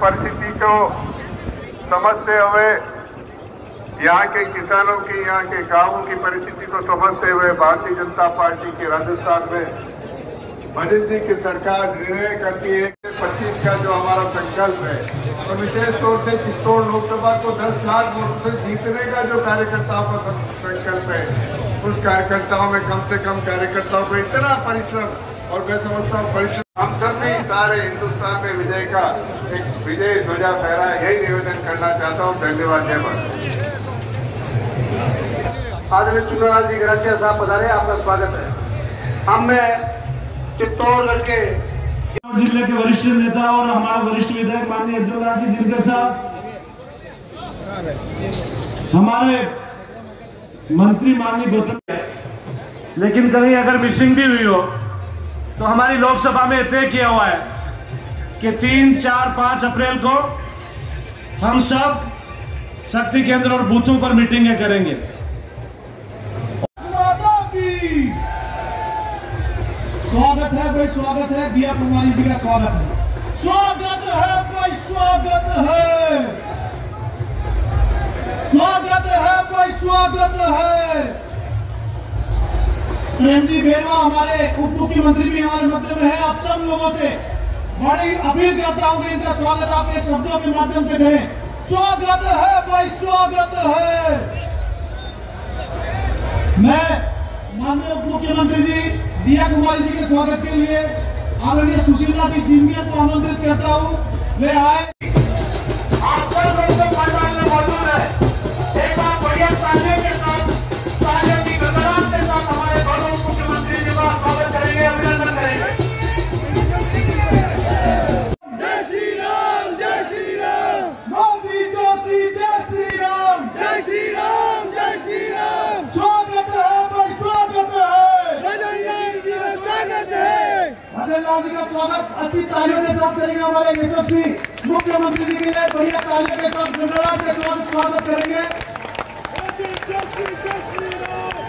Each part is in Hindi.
परिस्थिति को समझते हुए, यहाँ के किसानों की, यहाँ के गाँवों की परिस्थिति को समझते हुए भारतीय जनता पार्टी की राजस्थान में बजट जी की सरकार निर्णय करती है कि 25 का जो हमारा संकल्प है तो विशेष तौर से चित्तौड़ लोकसभा को 10 लाख वोटों से जीतने का जो कार्यकर्ताओं का संकल्प है, उस कार्यकर्ताओं में कम से कम कार्यकर्ताओं को इतना परिश्रम और मैं समझता हूँ परिश्रम हम सब भी सारे हिंदुस्तान में विजय का एक विजय ध्वजा फहराए यही निवेदन करना चाहता हूँ। धन्यवाद जय भारत आदरणीय चुनालाल जी ग्रासिया साहब पधारे आपका स्वागत है। हम मैं चित्तौड़गढ़ के ज़िले के वरिष्ठ नेता और हमारे वरिष्ठ विधायक माननीय अर्जुन लाल जी जिनकर साहब। हमारे मंत्री माननीय गौतम लेकिन कहीं अगर मिसिंग भी हुई हो तो हमारी लोकसभा में तय किया हुआ है कि तीन, चार, पाँच अप्रैल को हम सब शक्ति केंद्र और बूथों पर मीटिंगें करेंगे। स्वागत है भाई, स्वागत है। दिया कुमारी जी का स्वागत है। स्वागत है भाई, स्वागत है। स्वागत है भाई, स्वागत है। प्रेम जी बेरवा हमारे उप मुख्यमंत्री भी हमारे मध्य में है, आप सब लोगों से। बड़ी अपील करता हूँ इनका स्वागत आपके शब्दों के माध्यम से करें। स्वागत है भाई, स्वागत है। मैं माननीय उप मुख्यमंत्री जी, दिया कुमारी जी के स्वागत के लिए आदरणीय सुशीला जी ज़िंदगी को आमंत्रित करता हूँ। वे आए। लाल जी का स्वागत। अच्छी तालियों के साथ करेंगे हमारे यशस्वी मुख्यमंत्री जी के लिए। बढ़िया तालियों के साथ गुजरात के स्वागत स्वागत करेंगे।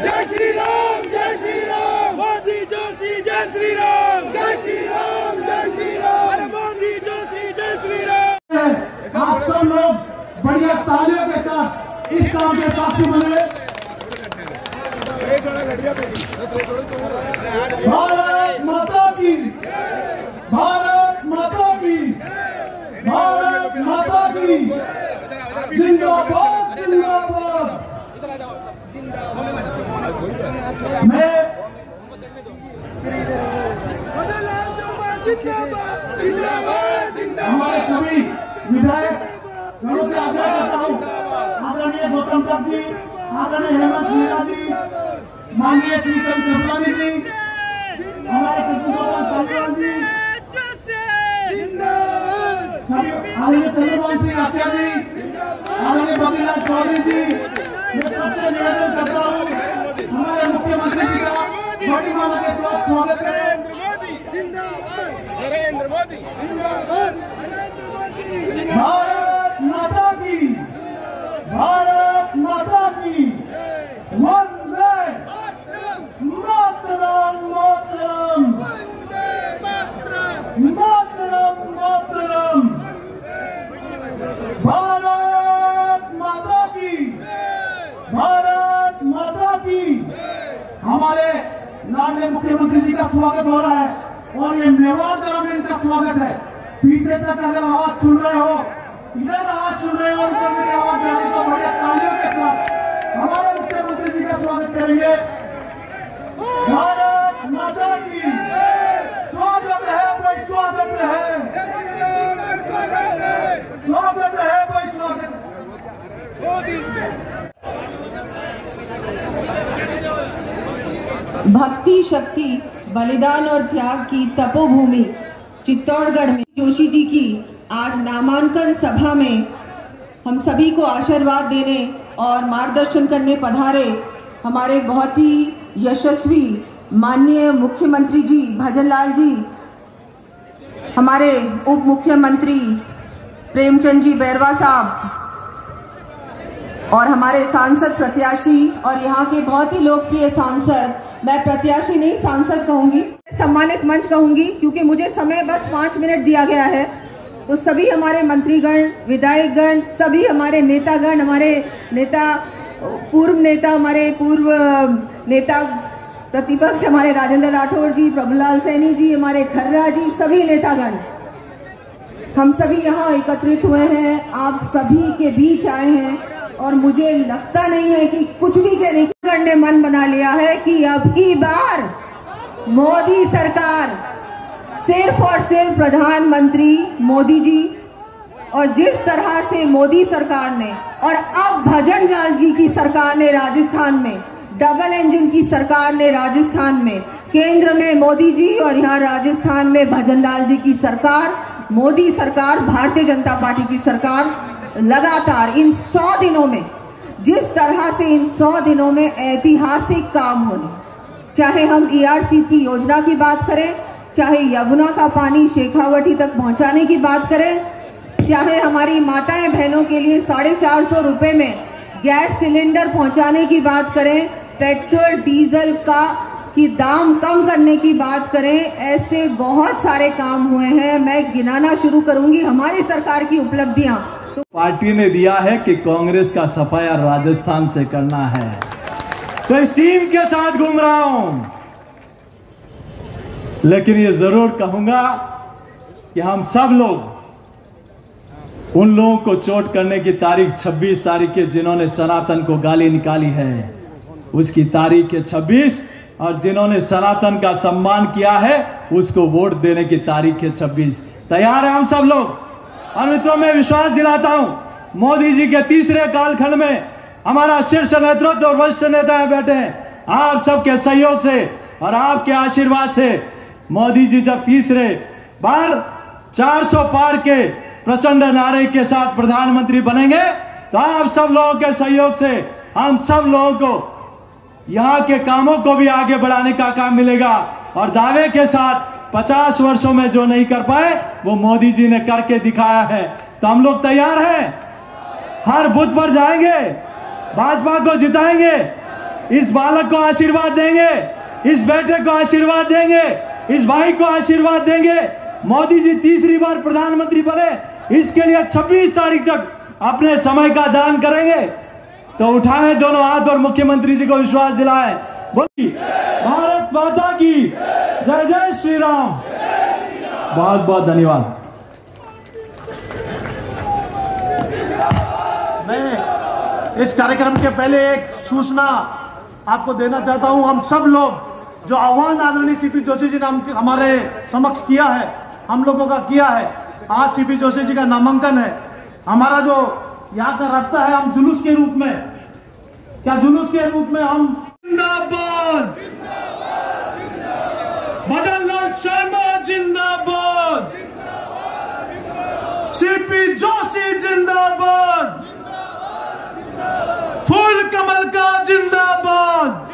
जय श्री राम जय श्री राम मोदी जोशी जय श्री राम जय श्री राम जय श्री राम मोदी जोशी जय श्री राम आप सब लोग बढ़िया तालियों के साथ इस काम के साक्षी बने भारत माता की भारत माता की भारत माता की जिंदाबाद जिंदाबाद मैं हमारे सभी विधायक गणों से आग्रह करता हूँ आदरणीय गौतम तक जी आदरणीय हेमंत मीणा जी माननीय श्री चंद कृपलानी जी हमारे कृष्ण पासवान जी आदरणीय चंद्रमोहन सिंह आत्या जी आदरणीय बद्रीलाल चौधरी जी मैं सबसे निवेदन करता हूँ हमारे मुख्यमंत्री जी का बड़ी माला के साथ स्वागत करें भारत माता की। भारत माता की। वंदे। मातरम मातरम। मातरम मातरम। भारत माता की। भारत माता की। हमारे लाडले मुख्यमंत्री जी का स्वागत हो रहा है। और ये मेवाड़ तरह में इनका स्वागत है। पीछे तक अगर आवाज़ सुन रहे हो इधर आवाज़ सुन रहे हो और मेरी आवाज़ जा रही है, तो बढ़िया तालियों के साथ हमारे मुख्यमंत्री जी का स्वागत करेंगे। भारत माता की स्वागत है भाई स्वागत है। स्वागत है भाई स्वागत। भक्ति शक्ति बलिदान और त्याग की तपोभूमि चित्तौड़गढ़ में। जोशी जी की आज नामांकन सभा में हम सभी को आशीर्वाद देने और मार्गदर्शन करने पधारे हमारे बहुत ही यशस्वी माननीय मुख्यमंत्री जी भजनलाल जी, हमारे उप मुख्यमंत्री प्रेमचंद जी बैरवा साहब, और हमारे सांसद प्रत्याशी और यहाँ के बहुत ही लोकप्रिय सांसद मैं प्रत्याशी नहीं, सांसद कहूँगी। सम्मानित मंच कहूँगी, क्योंकि मुझे समय बस पाँच मिनट दिया गया है। तो सभी हमारे मंत्रीगण, विधायकगण, सभी हमारे नेतागण, हमारे नेता, पूर्व नेता, हमारे पूर्व नेता प्रतिपक्ष हमारे राजेंद्र राठौर जी, प्रभुलाल सैनी जी, हमारे खर्रा जी, सभी नेतागण, हम सभी यहाँ एकत्रित हुए हैं। आप सभी के बीच आए हैं। और मुझे लगता नहीं है कि कुछ भी कहने ने मन बना लिया है कि अब की बार मोदी सरकार, सिर्फ़ और सिर्फ़ प्रधानमंत्री मोदी जी और जिस तरह से मोदी सरकार ने और अब भजन लाल जी की सरकार ने राजस्थान में, डबल इंजन की सरकार ने राजस्थान में, केंद्र में मोदी जी और यहाँ राजस्थान में भजन लाल जी की सरकार, मोदी सरकार, भारतीय जनता पार्टी की सरकार लगातार इन सौ दिनों में, जिस तरह से इन सौ दिनों में ऐतिहासिक काम होने, चाहे हम ईआरसीपी e योजना की बात करें, चाहे यमुना का पानी शेखावटी तक पहुँचाने की बात करें, चाहे हमारी माताएँ बहनों के लिए साढ़े चार सौ रुपये में गैस सिलेंडर पहुँचाने की बात करें, पेट्रोल, डीजल का, की दाम कम करने की बात करें, ऐसे बहुत सारे काम हुए हैं। मैं गिनाना शुरू करूँगी हमारी सरकार की उपलब्धियाँ। पार्टी ने दिया है कि कांग्रेस का सफाया राजस्थान से करना है। तो इस टीम के साथ घूम रहा हूँ। लेकिन ये ज़रूर कहूँगा कि हम सब लोग, उन लोगों को चोट करने की तारीख 26 तारीख के जिन्होंने सनातन को गाली निकाली है, उसकी तारीख है 26 और जिन्होंने सनातन का सम्मान किया है, उसको वोट देने की तारीख है 26 तैयार है हम सब लोग? मित्रों, में विश्वास दिलाता हूँ, मोदी जी के तीसरे कालखंड में हमारा शीर्ष नेतृत्व और वरिष्ठ नेता बैठे हैं। आप सबके सहयोग से और आपके आशीर्वाद से मोदी जी जब तीसरे बार 400 पार के प्रचंड नारे के साथ प्रधानमंत्री बनेंगे तो आप सब लोगों के सहयोग से, हम सब लोगों को यहाँ के कामों को भी आगे बढ़ाने का काम मिलेगा और दावे के साथ 50 वर्षों में जो नहीं कर पाए, वो मोदी जी ने करके दिखाया है। तो हम लोग तैयार हैं? हर बुद्ध पर जाएँगे। भाजपा को जिताएँगे। इस बालक को आशीर्वाद देंगे। इस बेटे को आशीर्वाद देंगे। इस भाई को आशीर्वाद देंगे। मोदी जी तीसरी बार प्रधानमंत्री बने। इसके लिए 26 तारीख तक अपने समय का दान करेंगे। तो उठाए दोनों हाथ और मुख्यमंत्री जी को विश्वास दिलाए। बोली भारत माता की जय जय श्री राम बहुत बहुत धन्यवाद। मैं इस कार्यक्रम के पहले एक सूचना आपको देना चाहता हूँ। हम सब लोग जो आह्वान आदरणीय सीपी जोशी जी ने हमारे समक्ष किया है, हम लोगों का किया है। आज सीपी जोशी जी का नामांकन है। हमारा जो यहाँ का रास्ता है, हम जुलूस के रूप में क्या जुलूस के रूप में हम भजन लाल शर्मा, जिंदाबाद। सीपी जोशी, जिंदाबाद। फूल कमल का, जिंदाबाद।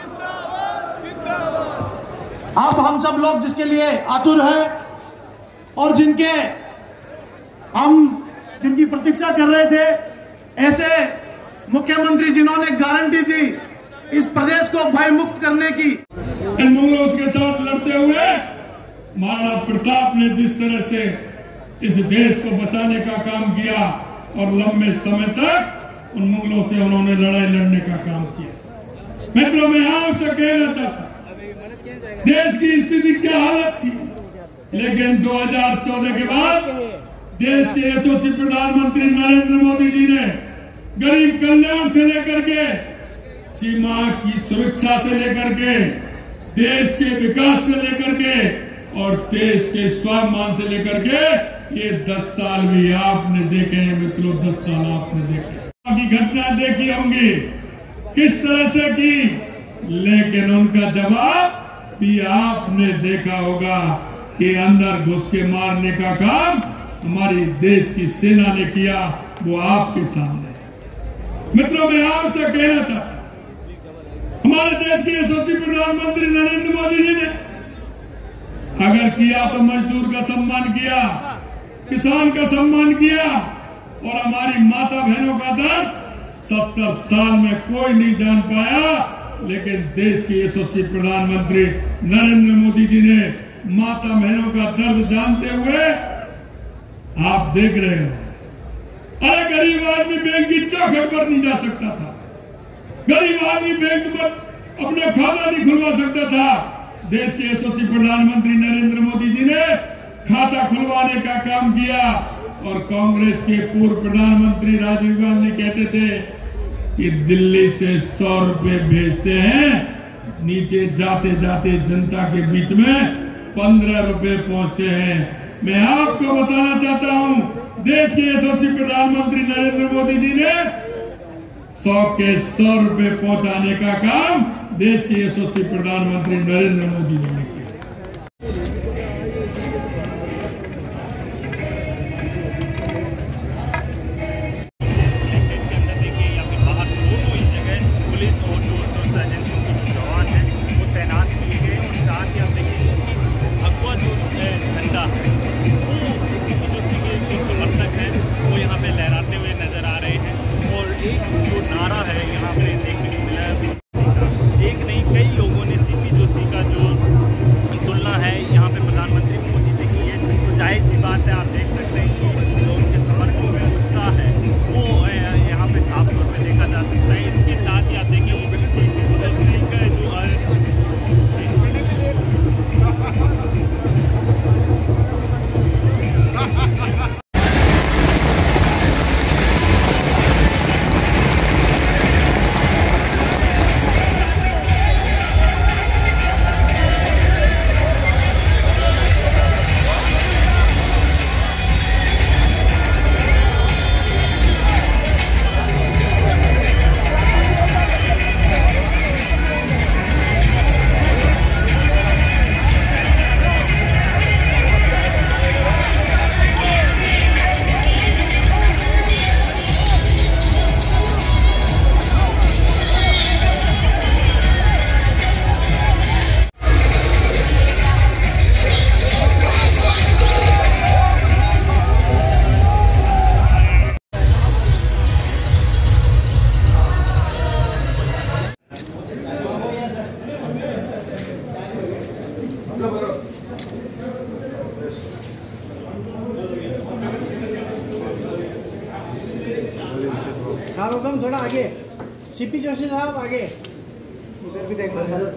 आप हम सब लोग जिसके लिए आतुर हैं और जिनके हम जिनकी प्रतीक्षा कर रहे थे, ऐसे मुख्यमंत्री जिन्होंने गारंटी दी इस प्रदेश को भयमुक्त करने की। मुगलों के साथ लड़ते हुए महाराणा प्रताप ने जिस तरह से इस देश को बचाने का काम किया और लंबे समय तक उन मुगलों से उन्होंने लड़ाई लड़ने का काम किया। मित्रों, में आपसे कहना चाहता देश की स्थिति क्या हालत थी? लेकिन 2014 के बाद देश के यशस्वी प्रधानमंत्री नरेंद्र मोदी जी ने गरीब कल्याण से लेकर के, सीमा की सुरक्षा से लेकर के देश के विकास से लेकर के और देश के स्वाभिमान से लेकर के ये दस साल भी आपने देखे हैं मित्रों, दस साल आपने देखे की घटना देखी होंगी। किस तरह से की? लेकिन उनका जवाब भी आपने देखा होगा कि अंदर घुस के मारने का काम हमारी देश की सेना ने किया, वो आपके सामने मित्रों, में आपसे कहना था हमारे देश के यशस्वी प्रधानमंत्री नरेंद्र मोदी जी ने अगर किया तो मजदूर का सम्मान किया, किसान का सम्मान किया और हमारी माता बहनों का दर्द सत्तर साल में कोई नहीं जान पाया, लेकिन देश के यशस्वी प्रधानमंत्री नरेंद्र मोदी जी ने माता बहनों का दर्द जानते हुए आप देख रहे हो। अरे गरीब आदमी बैंक की चौखट पर नहीं जा सकता था। गरीब आदमी बैंक पर अपना खाता नहीं खुलवा सकता था। देश के यशस्वी प्रधानमंत्री नरेंद्र मोदी जी ने खाता खुलवाने का काम किया और कांग्रेस के पूर्व प्रधानमंत्री राजीव गांधी कहते थे कि दिल्ली से सौ रुपए भेजते हैं नीचे जाते जाते जनता के बीच में पंद्रह रुपए पहुँचते हैं। मैं आपको बताना चाहता हूँ देश के यशस्वी प्रधानमंत्री नरेंद्र मोदी जी ने सौ के सौ रुपए पहुँचाने का काम देश के यशस्वी प्रधानमंत्री नरेंद्र मोदी ने इधर भी देखना सर